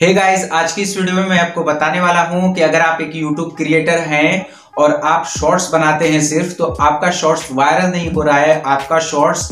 हे hey guys आज की इस वीडियो में मैं आपको बताने वाला हूँ कि अगर आप एक यूट्यूब क्रिएटर हैं और आप शॉर्ट्स बनाते हैं सिर्फ़ तो आपका शॉर्ट्स वायरल नहीं हो रहा है, आपका शॉर्ट्स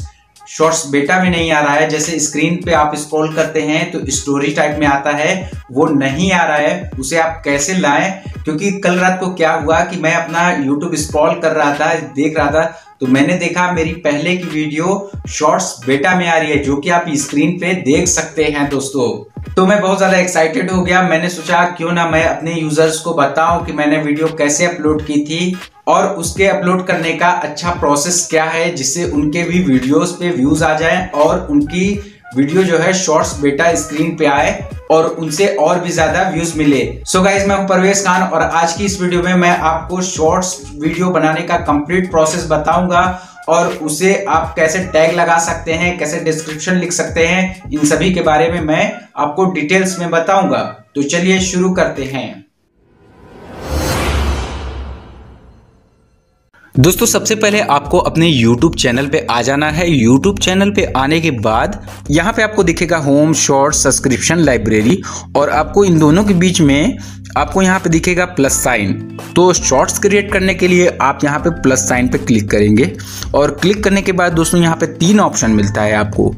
शॉर्ट्स बेटा में नहीं आ रहा है। जैसे स्क्रीन पे आप स्क्रॉल करते हैं तो स्टोरी टाइप में आता है, वो नहीं आ रहा है। उसे आप कैसे लाएँ? क्योंकि कल रात को क्या हुआ कि मैं अपना यूट्यूब स्क्रॉल कर रहा था, देख रहा था तो मैंने देखा मेरी पहले की वीडियो शॉर्ट्स बेटा में आ रही है, जो कि आप स्क्रीन पे देख सकते हैं दोस्तों। तो मैं बहुत ज़्यादा एक्साइटेड हो गया। मैंने सोचा, क्यों ना मैं अपने यूज़र्स को बताऊँ कि मैंने वीडियो कैसे अपलोड की थी और उसके अपलोड करने का अच्छा प्रोसेस क्या है, जिससे उनके भी वीडियोस पे व्यूज़ आ जाए और उनकी वीडियो जो है शॉर्ट्स बेटा स्क्रीन पे आए और उनसे और भी ज़्यादा व्यूज़ मिले। सो गाइज़ मैं परवेश खान और आज की इस वीडियो में मैं आपको शॉर्ट्स वीडियो बनाने का कंप्लीट प्रोसेस बताऊँगा और उसे आप कैसे टैग लगा सकते हैं, कैसे डिस्क्रिप्शन लिख सकते हैं, इन सभी के बारे में मैं आपको डिटेल्स में बताऊँगा। तो चलिए शुरू करते हैं। दोस्तों, सबसे पहले आपको अपने YouTube चैनल पे आ जाना है। YouTube चैनल पे आने के बाद यहाँ पे आपको दिखेगा होम शॉर्ट सब्सक्रिप्शन लाइब्रेरी और आपको इन दोनों के बीच में आपको यहाँ पे दिखेगा प्लस साइन तो शॉर्ट्स क्रिएट करने के लिए आप यहाँ पे प्लस साइन पे क्लिक करेंगे और क्लिक करने के बाद दोस्तों, यहाँ पे तीन ऑप्शन मिलता है आपको।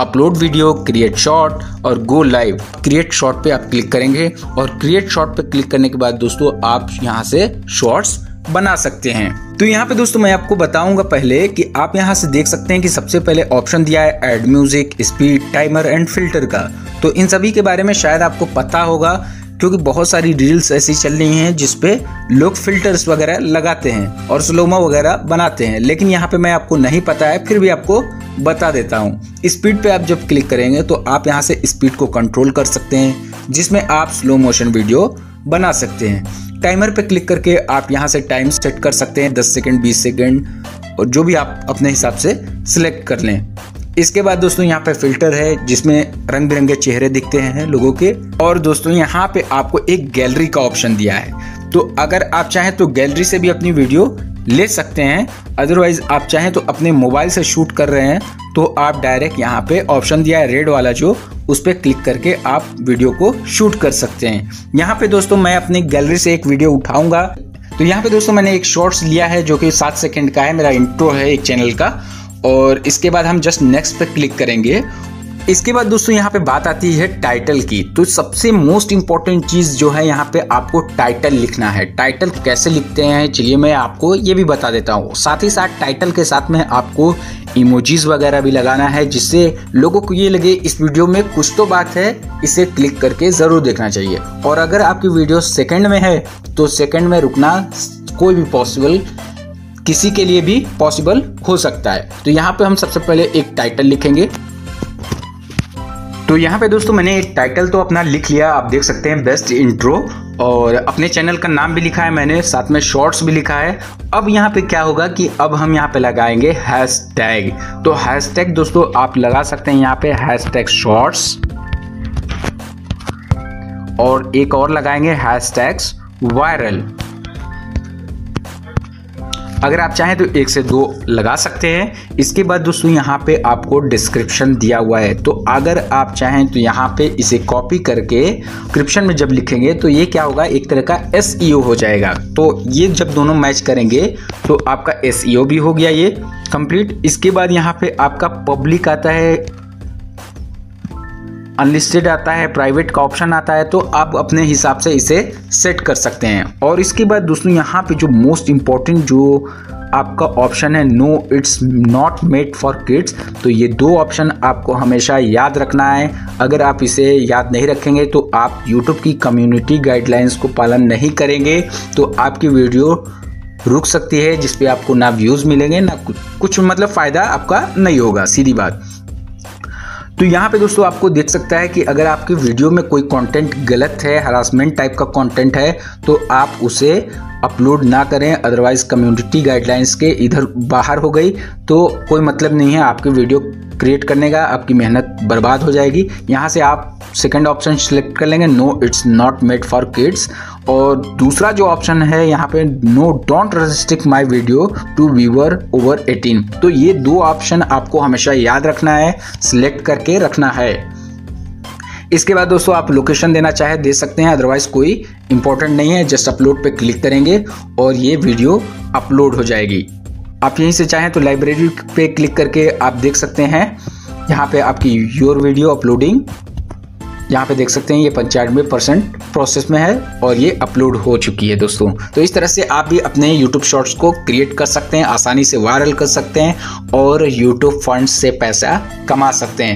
अपलोड वीडियो क्रिएट शॉर्ट और गो लाइव क्रिएट शॉर्ट पे आप क्लिक करेंगे और क्रिएट शॉर्ट पे क्लिक करने के बाद दोस्तों, आप यहाँ से शॉर्ट्स बना सकते हैं। तो यहाँ पे दोस्तों मैं आपको बताऊँगा पहले कि आप यहाँ से देख सकते हैं कि सबसे पहले ऑप्शन दिया है add music speed timer and filter का। तो इन सभी के बारे में शायद आपको पता होगा, क्योंकि बहुत सारी रील्स ऐसी चल रही हैं जिसपे लोग फिल्टर्स वगैरह लगाते हैं और स्लोमा वगैरह बनाते हैं। लेकिन यहाँ पे मैं आपको नहीं पता है, फिर भी आपको बता देता हूँ। स्पीड पे आप जब क्लिक करेंगे तो आप यहाँ से स्पीड को कंट्रोल कर सकते हैं, जिसमें आप स्लो मोशन वीडियो बना सकते हैं। टाइमर पे क्लिक करके आप यहाँ से टाइम सेट कर सकते हैं 10 सेकंड 20 सेकंड और जो भी आप अपने हिसाब से सिलेक्ट कर लें। इसके बाद दोस्तों यहाँ पे फ़िल्टर है, जिसमें रंग बिरंगे चेहरे दिखते हैं लोगों के। और दोस्तों यहाँ पे आपको एक गैलरी का ऑप्शन दिया है। तो अगर आप चाहें तो गैलरी से भी अपनी वीडियो ले सकते हैं अदरवाइज़ आप चाहें तो अपने मोबाइल से शूट कर रहे हैं तो आप डायरेक्ट यहाँ पे ऑप्शन दिया है रेड वाला जो उस पर क्लिक करके आप वीडियो को शूट कर सकते हैं। यहाँ पे दोस्तों मैं अपनी गैलरी से एक वीडियो उठाऊँगा। तो यहाँ पे दोस्तों मैंने एक शॉर्ट्स लिया है जो कि सात सेकंड का है, मेरा इंट्रो है एक चैनल का। और इसके बाद हम जस्ट नेक्स्ट पे क्लिक करेंगे। इसके बाद दोस्तों यहाँ पे बात आती है टाइटल की। तो सबसे मोस्ट इंपॉर्टेंट चीज़ जो है यहाँ पे आपको टाइटल लिखना है। टाइटल कैसे लिखते हैं? चलिए मैं आपको ये भी बता देता हूँ। साथ ही साथ टाइटल के साथ में आपको इमोजीज वगैरह भी लगाना है, जिससे लोगों को ये लगे इस वीडियो में कुछ तो बात है, इसे क्लिक करके ज़रूर देखना चाहिए। और अगर आपकी वीडियो सेकंड में है तो सेकंड में रुकना कोई भी पॉसिबल किसी के लिए भी पॉसिबल हो सकता है। तो यहाँ पे हम सबसे पहले एक टाइटल लिखेंगे। तो यहाँ पे दोस्तों मैंने एक टाइटल तो अपना लिख लिया, आप देख सकते हैं बेस्ट इंट्रो और अपने चैनल का नाम भी लिखा है मैंने, साथ में शॉर्ट्स भी लिखा है। अब यहाँ पे क्या होगा कि अब हम यहाँ पे लगाएँगे हैश टैग तो हैश टैग दोस्तों आप लगा सकते हैं यहाँ पे हैश टैग शॉर्ट्स और एक और लगाएँगे हैश टैग्स वायरल अगर आप चाहें तो एक से दो लगा सकते हैं। इसके बाद दोस्तों, यहाँ पे आपको डिस्क्रिप्शन दिया हुआ है। तो अगर आप चाहें तो यहाँ पे इसे कॉपी करके डिस्क्रिप्शन में जब लिखेंगे तो ये क्या होगा? एक तरह का एस e हो जाएगा। तो ये जब दोनों मैच करेंगे तो आपका एस e भी हो गया ये कंप्लीट इसके बाद यहाँ पे आपका पब्लिक आता है अनलिस्टेड आता है प्राइवेट का ऑप्शन आता है तो आप अपने हिसाब से इसे सेट कर सकते हैं। और इसके बाद दोस्तों, यहाँ पे जो मोस्ट इंपॉर्टेंट जो आपका ऑप्शन है no it's not made for kids तो ये दो ऑप्शन आपको हमेशा याद रखना है। अगर आप इसे याद नहीं रखेंगे तो आप यूट्यूब की कम्युनिटी गाइडलाइंस को पालन नहीं करेंगे तो आपकी वीडियो रुक सकती है, जिसपे आपको ना व्यूज़ मिलेंगे, ना कुछ मतलब फ़ायदा आपका नहीं होगा, सीधी बात। तो यहाँ पे दोस्तों आपको देख सकता है कि अगर आपकी वीडियो में कोई कंटेंट गलत है हरासमेंट टाइप का कंटेंट है तो आप उसे अपलोड ना करें। अदरवाइज़ कम्युनिटी गाइडलाइंस के इधर बाहर हो गई। तो कोई मतलब नहीं है, आपकी वीडियो क्रिएट करने का, आपकी मेहनत बर्बाद हो जाएगी। यहाँ से आप सेकेंड ऑप्शन सेलेक्ट कर लेंगे। No it's not made for kids और दूसरा जो ऑप्शन है, यहाँ पे no don't restrict my video to viewer over 18 तो ये दो ऑप्शन आपको हमेशा याद रखना है सिलेक्ट करके रखना है। इसके बाद दोस्तों, आप लोकेशन देना चाहे, दे सकते हैं। अदरवाइज़ कोई इंपॉर्टेंट नहीं है जस्ट अपलोड पे क्लिक करेंगे और ये वीडियो अपलोड हो जाएगी। आप यहीं से चाहें तो लाइब्रेरी पे क्लिक करके आप देख सकते हैं। यहाँ पे आपकी योर वीडियो अपलोडिंग यहाँ पे देख सकते हैं, ये पंचानवे परसेंट प्रोसेस में है और ये अपलोड हो चुकी है दोस्तों। तो इस तरह से आप भी अपने यूट्यूब शॉर्ट्स को क्रिएट कर सकते हैं, आसानी से वायरल कर सकते हैं और यूट्यूब फंड से पैसा कमा सकते हैं।